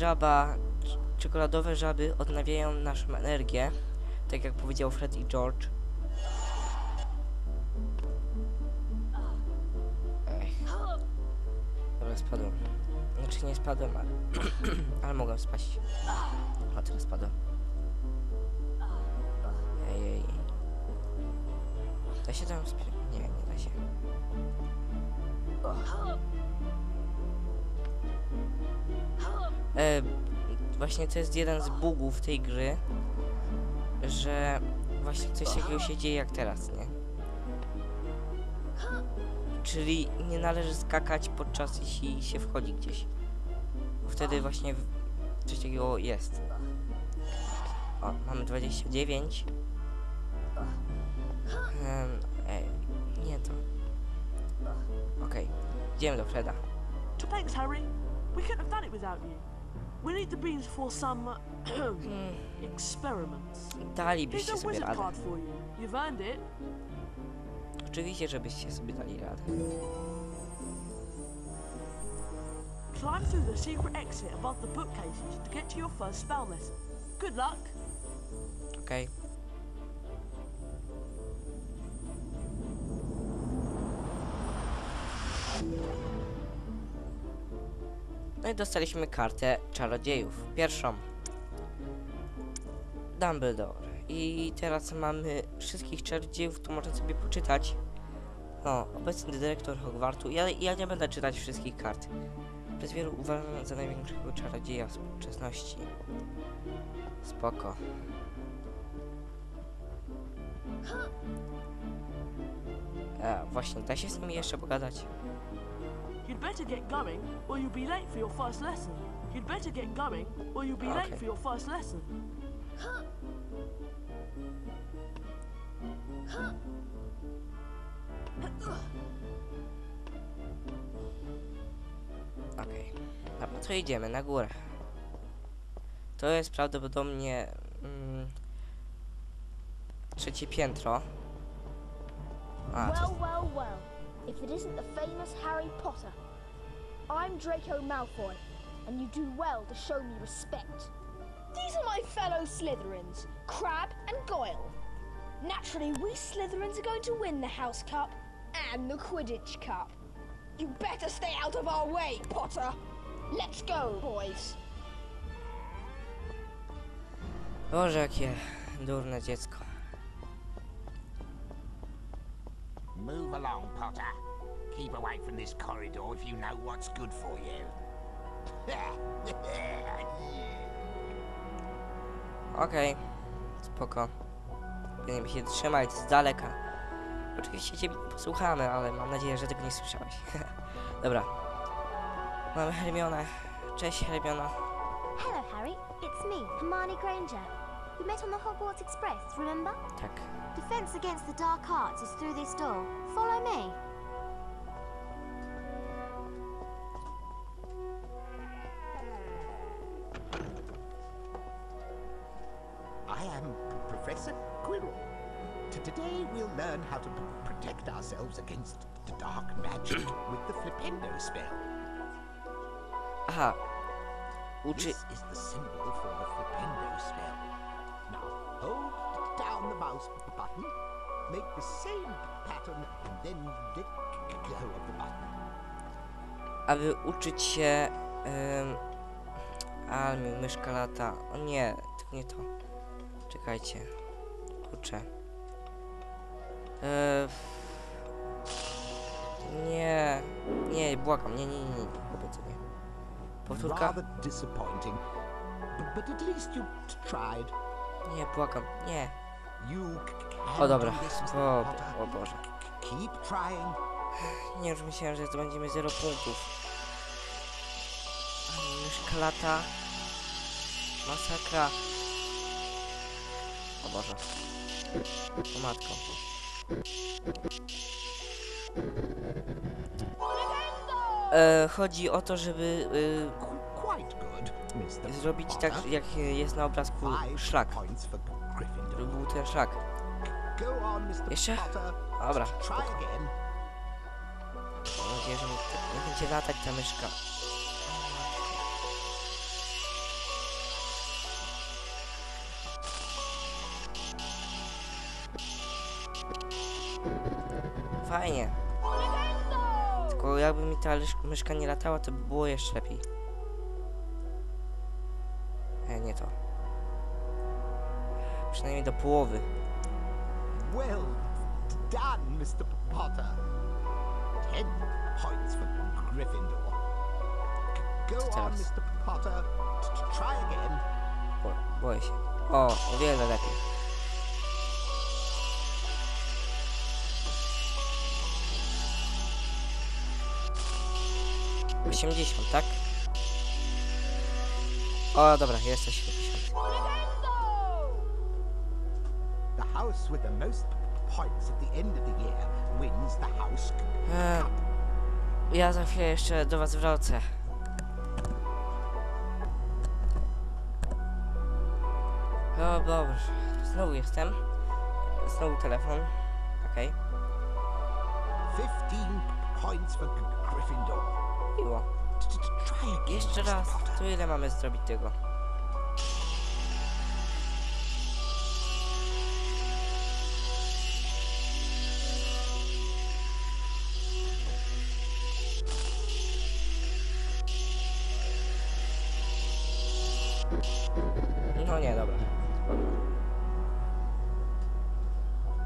żaba, czekoladowe żaby odnawiają naszą energię, tak jak powiedział Fred i George. Ech. Dobra, spadłem. Znaczy nie spadłem, ale, ale mogłem spaść. A teraz spadłem. Ej, ej. Da się tam. Nie, nie da się. Właśnie to jest jeden z bugów tej gry, że właśnie coś takiego się dzieje jak teraz, nie? Czyli nie należy skakać podczas jeśli się wchodzi gdzieś. Bo wtedy właśnie coś takiego jest. O, mamy 29. Um, ej, nie to. Okej, idziemy do Freda. Thanks, Harry. We couldn't have done it without you. We need the beans for some Hmm, experiments. dalibyście sobie radę. Oczywiście, żebyście sobie dali radę. Climb through the secret exit above the bookcases to get to your first spell lesson. Good luck. Okej. I dostaliśmy kartę czarodziejów. Pierwszą. Dumbledore. I teraz mamy wszystkich czarodziejów, tu można sobie poczytać. No, obecny dyrektor Hogwartu. Ja, ja nie będę czytać wszystkich kart. Przez wielu uważam za największego czarodzieja współczesności. Spoko. E, właśnie, da się z nimi jeszcze pogadać. You'd better get going, or you'll be late for your first lesson. You'd better get going, or you'll be late Okay. for your first lesson. Okej. Dobra, to idziemy na górę. To jest prawdopodobnie mm, trzecie piętro. A, Well, well, well. If it isn't the famous Harry Potter. I'm Draco Malfoy, and you do well to show me respect. These are my fellow Slytherins, Crab and Goyle. Naturally, we Slytherins are going to win the House Cup and the Quidditch Cup. You better stay out of our way, Potter. Let's go, boys. Boże, jakie durne dziecko. Move along, Potter. Keep away from this corridor if you know what's good for you. Okej, spoko. Będziemy się trzymać z daleka. Oczywiście ciebie nie posłuchamy, ale mam nadzieję, że tego nie słyszałeś. Dobra. Mamy Hermionę. Cześć Hermiona. Hello, Harry. It's me, Hermione Granger. We met on the Hogwarts Express, remember? Tak. Defense against the dark arts is through this door. Follow me. I am Professor Quirrell. T- Today we'll learn how to protect ourselves against the dark magic with the Flipendo spell. Aha. Uczy... This is the symbol for the Flipendo spell. Hold down the mouse button, make the same pattern, and then let go of the button. aby uczyć się. Um, ale mi myszka lata. O nie, to nie to. Czekajcie. Kurczę. Nie, nie, błagam, nie, nie, nie, nie, wobec nie. Powtórka? Rather disappointing, but at least you tried. Nie, błagam, nie. O dobra, o, o Boże. Nie, już myślałem, że zdobędziemy 0 punktów. Ale myszka lata. Masakra. O Boże. O matko. E, chodzi o to, żeby Qu- zrobić tak, jak jest na obrazku szlak. Żeby był ten szlak. Jeszcze? Dobra. Mam nadzieję, że będzie latać ta myszka. Fajnie. Tylko jakby mi ta myszka nie latała, to by było jeszcze lepiej. Przynajmniej do połowy. Well done, Mr. Potter. Ten points for Gryffindor. Go on? Mr. Potter. Try again. Bo, boję się. O, o wiele lepiej. Osiemdziesiąt, tak? O, dobra, jest osiemdziesiąt. House with the most points at the end of the year wins the house. E, ja za chwilę jeszcze do was wrócę. O, dobrze. Znowu jestem. Znowu telefon. Okej. 15 points for Gryffindor. Miło. Jeszcze raz. To ile mamy zrobić tego? No nie, dobra.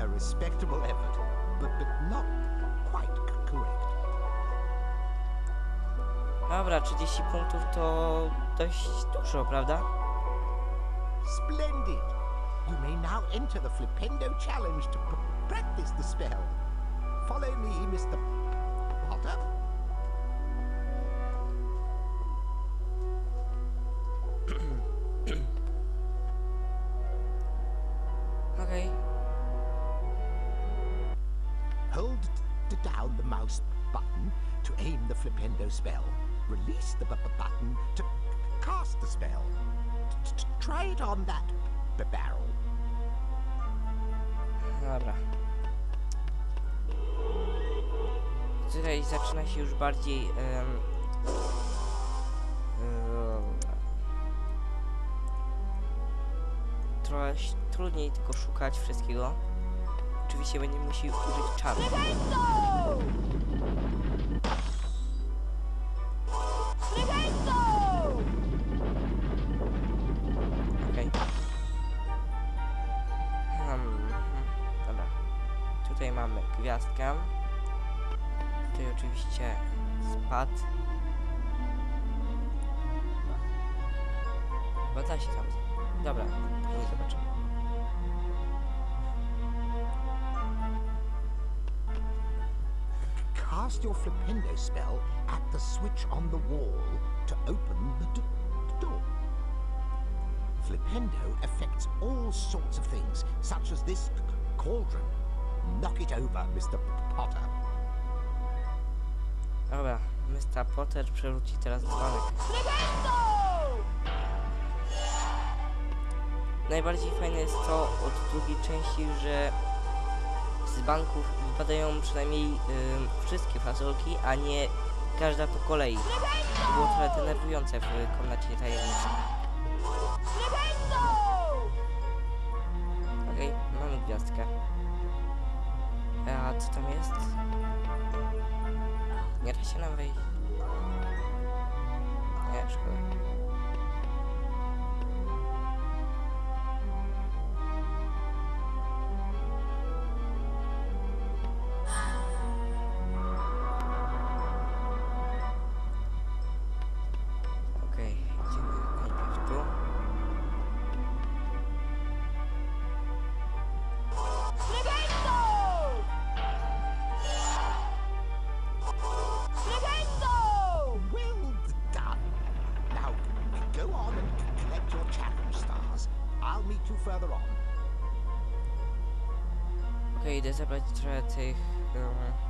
A respectable effort, but, but not quite correct. Dobra, 30 punktów to dość dużo, prawda? Splendid! You may now enter the Flipendo Challenge to pr- practice the spell. Follow me, Mr. Potter. Spell. Try it on that barrel. Dobra. Tutaj zaczyna się już bardziej. em, em, trochę trudniej tylko szukać wszystkiego. Oczywiście będzie musiał użyć czaru. Gwiazdkę. Tutaj oczywiście spad. Chyba da się tam. Dobra, nie zobaczymy. Cast your Flipendo spell at the switch on the wall to open the door. Flipendo affects all sorts of things, such as this cauldron. Knock it over, Mr. Potter. Dobra, Mr. Potter przerzuci teraz dzwonek. Najbardziej fajne jest to od drugiej części, że z banków wypadają przynajmniej ym, wszystkie fasolki, a nie każda po kolei. To było trochę denerwujące w komnacie tajemniczej. Okej, mamy gwiazdkę. A co tam jest? Nie da się nam wejść. Nie, szkoda. Okej, idę zebrać trochę tych... Um...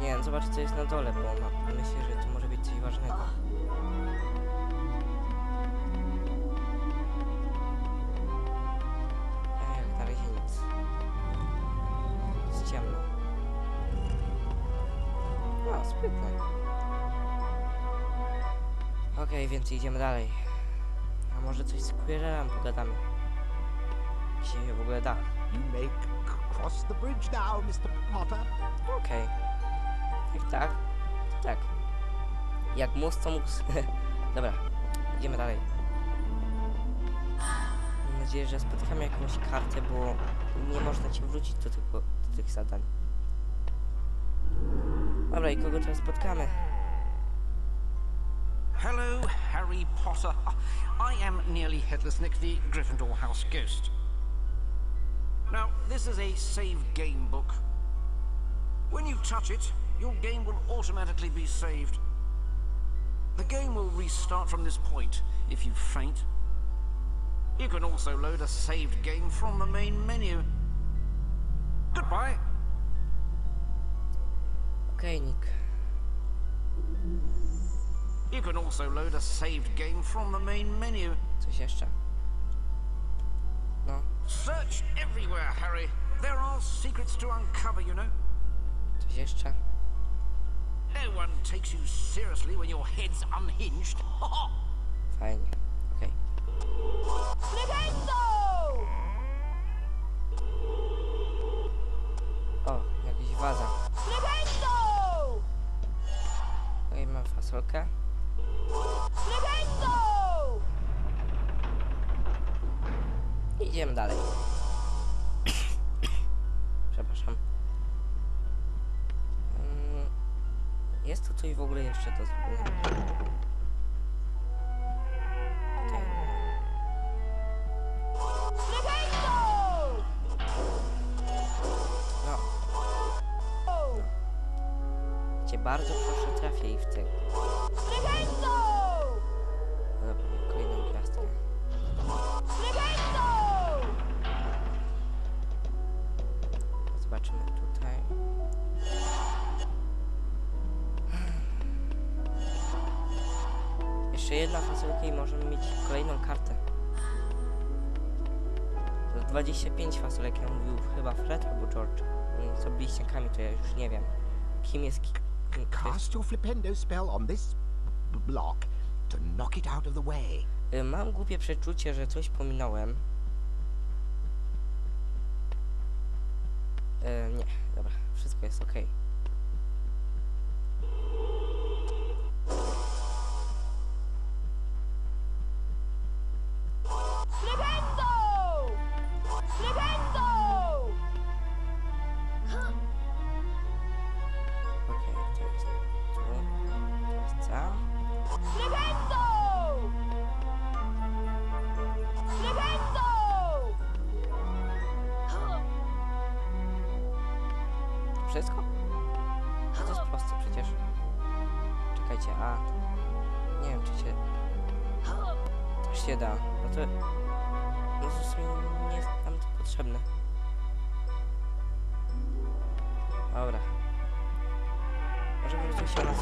Nie wiem, zobacz co jest na dole, bo ma... myślę, że tu może być coś ważnego. Na sprytne. Okej, więc idziemy dalej. A może coś z Quirrellem pogadamy. się w ogóle da. You may cross the bridge now, Mr. Potter. Okej. Jak tak, to tak. Jak mus, to mus. Dobra, idziemy dalej. Mam nadzieję, że spotkamy jakąś kartę, bo nie można ci wrócić do, tego, do tych zadań. Dobra, i kogo teraz spotkamy? Hello, Harry Potter. Ah, I am nearly Headless Nick, the Gryffindor House Ghost. Now, this is a save game book. When you touch it, your game will automatically be saved. The game will restart from this point if you faint. You can also load a saved game from the main menu. Goodbye. Okej, Nick. You can also load a saved game from the main menu. Coś jeszcze? No, Search everywhere, Harry. There are secrets to uncover, you know. coś jeszcze? No one takes you seriously when your head's unhinged. Fajnie. Okej. Flipendo! O, jakaś waza. Flipendo! Okej, mam fasolkę. Idziemy dalej. Przepraszam. Mm, Jest tu coś w ogóle jeszcze do zrobienia? No, cię bardzo proszę trafiaj w te... Jeszcze jedna fasolka i możemy mieć kolejną kartę. To 25 fasolek, ja mówił chyba Fred albo George. Są bliźniakami, to ja już nie wiem. Kim jest ki- kim. Cast your flipendo spell on this block to knock it out of the way. Y, Mam głupie przeczucie, że coś pominąłem. Y, nie, dobra, wszystko jest ok. Wszystko? No to jest proste przecież. Czekajcie, a... Nie wiem, czy się... Też się da. No to... No to w sumie nie jest nam to potrzebne. Dobra. Może wrócę się raz!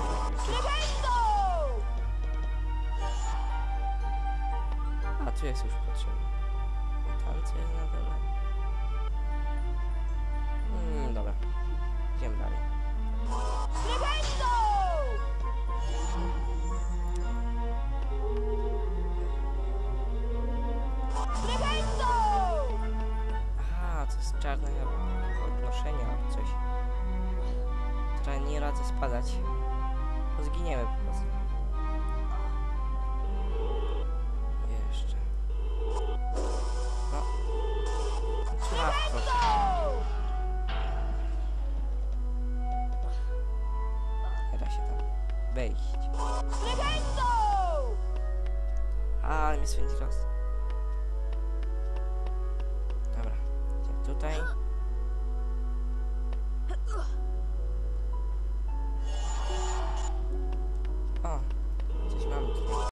A, tu jest już potrzebne. Tam co jest na dole?